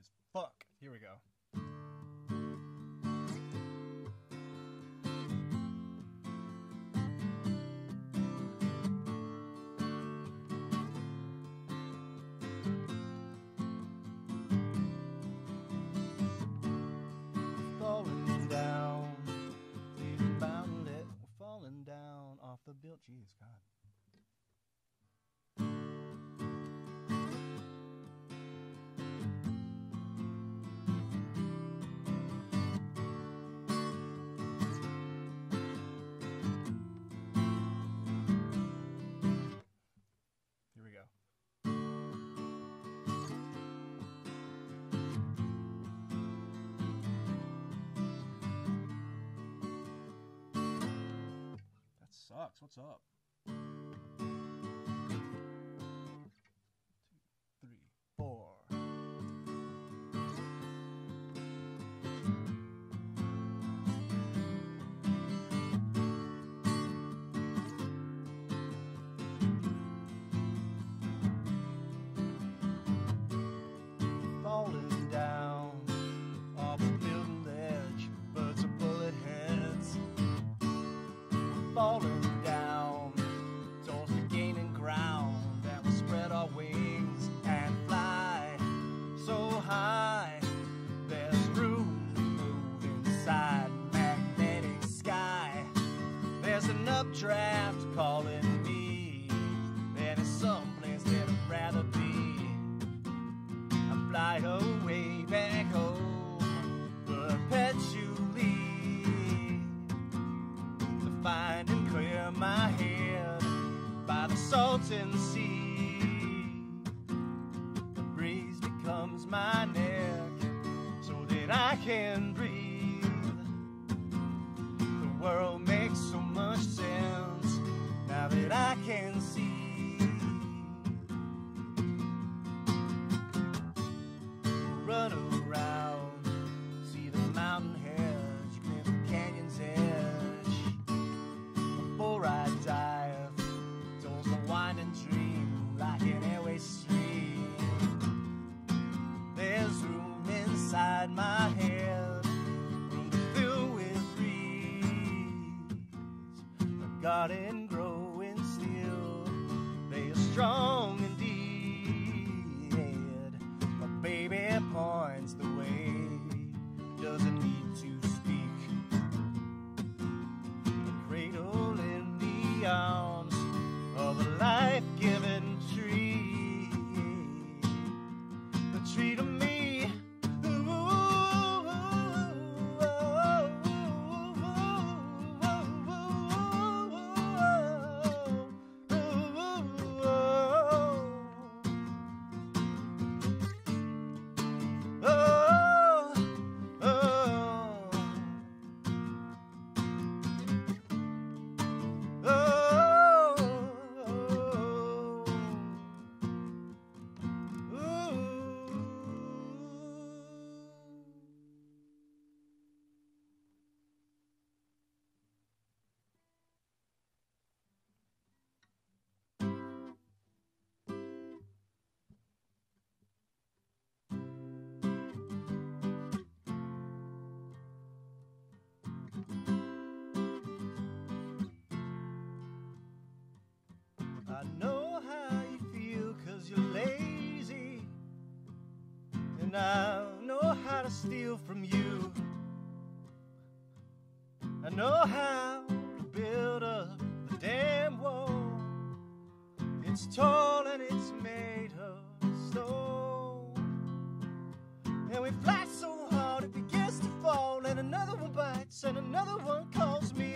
as fuck. Here we go. Bucks. What's up? and see The breeze becomes my neck so that I can inside my head filled with trees, a garden growing still. They are strong. I know how to steal from you. I know how to build up the damn wall. It's tall and it's made of stone. And we fly so hard it begins to fall, and another one bites, and another one calls me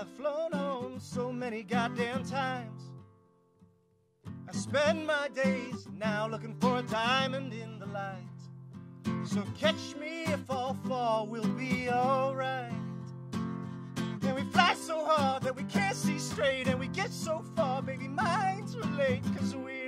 I've flown home so many goddamn times. I spend my days now looking for a diamond in the light. So catch me if I fall, we'll be alright. And we fly so hard that we can't see straight, and we get so far, baby, minds relate, cause we